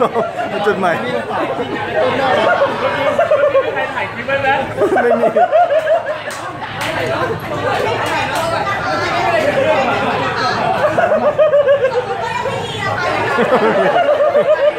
ส่งจุดใหม่ใครถ่ายคลิปไว้ไหมไม่มีไม่มีอะค่